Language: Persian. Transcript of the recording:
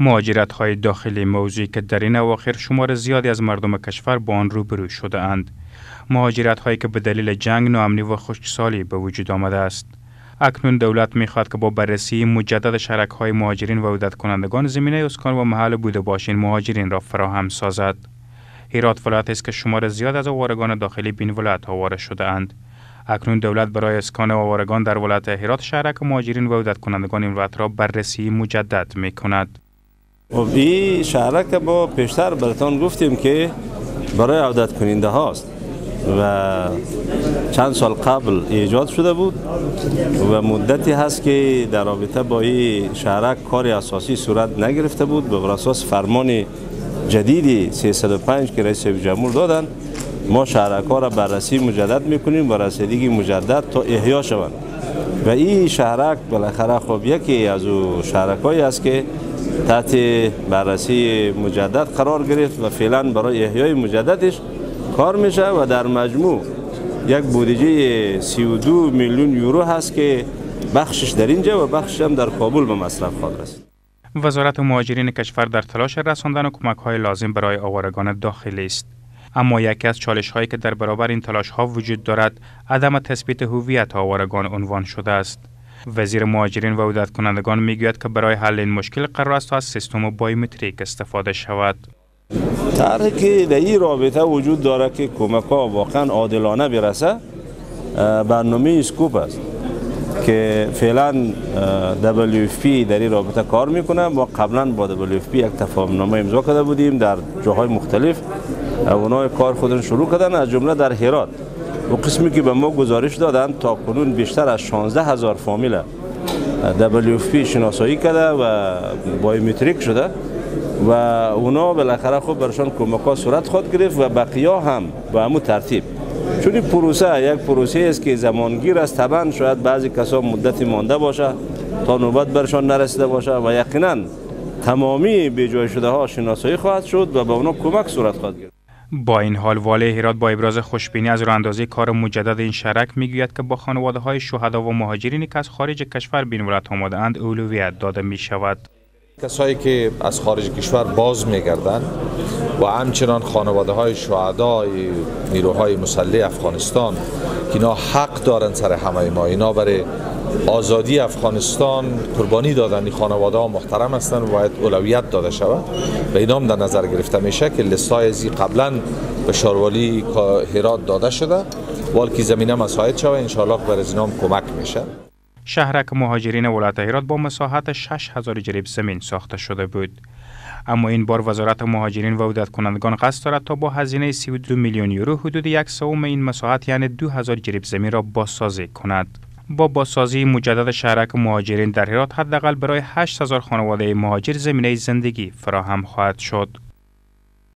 مهاجرت های داخلی موضوعی که در این اواخر شمار زیادی از مردم کشور با آن روبرو شده اند. مهاجرت هایی که به دلیل جنگ ناامنی و خشکسالی به وجود آمده است. اکنون دولت می‌خواد که با بررسی مجدد شرک های مهاجرین و عودت کنندگان زمینه اسکان و محل بوده باشین مهاجرین را فراهم سازد. هیرات ولایت است که شمار زیاد از آوارگان داخلی بین ولایت آواره شده اند. اکنون دولت برای اسکان آوارگان در ولایت هرات شهرک مهاجرین و عودت کنندگان این ولایت را بررسی مجدد می کند. و خب، این شهرک ما پیشتر براتان گفتیم که برای عودت کننده هاست و چند سال قبل ایجاد شده بود و مدتی هست که در رابطه با این شهرک کار اساسی صورت نگرفته بود. به اساس فرمان جدیدی 305 که رئیس جمهور دادن ما شهرک ها را بررسی مجدد می‌کنیم و رسیدگی مجدد تا احیا شوند. و این شهرک بالاخره خب یکی از او شهرک است که تحت بررسی مجدد قرار گرفت و فعلا برای احیای مجددش کار میشه و در مجموع یک بودجه 32 میلیون یورو هست که بخشش در اینجا و بخشش هم در کابل به مصرف خواهد رسید. وزارت مهاجرین کشور در تلاش رساندن کمک های لازم برای آوارگان داخلی است. اما یکی از چالش هایی که در برابر این تلاش ها وجود دارد عدم تثبیت هویت آوارگان عنوان شده است. وزیر مهاجرین و عودت کنندگان می‌گوید که برای حل این مشکل قرار است از سیستم بایومتریک استفاده شود. طرحی که در این رابطه وجود داره که کمک ها واقعا عادلانه برسه. برنامه اسکوپ است که فعلا WFP در این رابطه کار می‌کنه. ما قبلا با WFP یک تفاهم نامه امضا کرده بودیم در جاهای مختلف. اونها کار خودشون شروع کردن از جمله در هرات. و قسمی که به ما گزارش دادن تا کنون بیشتر از 16 هزار فامیل WFP شناسایی کرده و بایومتریک شده و اونا بالاخره خود برشان کمک صورت خود گرفت و بقیه هم به همون ترتیب. چون این پروسه یک پروسه است که زمانگیر است. طبعا شاید بعضی کسا مدتی مانده باشه تا نوبت برشان نرسیده باشه و یقینا تمامی به جای شده ها شناسایی خواهد شد و به اونا کمک صورت خواهد گرفت. با این حال والی هرات با ابراز خوشبینی از راندازی کار مجدد این شرک می‌گوید که با خانواده های شهدا و مهاجرینی که از خارج کشور بین ولایت آمده اند اولویت داده می شود. کسایی که از خارج کشور باز میگردند و همچنان خانواده های شهدای نیروهای مسلح افغانستان که اینا حق دارن سر همه ما اینا برای آزادی افغانستان قربانی دادن این خانواده ها محترم هستند و باید اولویت داده شود. و اینا هم در نظر گرفته میشه که لستای ازی قبلا به شاروالی هرات داده شده. والکی زمینه مساعد شود. انشاءالله بر از کمک میشه. شهرک مهاجرین ولایت هرات با مساحت 6000 جریب زمین ساخته شده بود. اما این بار وزارت مهاجرین و عودت کنندگان قصد دارد تا با هزینه 32 میلیون یورو حدود یک سوم این مساحت یعنی 2000 جریب زمین را بازسازی کند. با بازسازی مجدد شهرک مهاجرین در هرات حداقل برای 8000 خانواده مهاجر زمینه زندگی فراهم خواهد شد.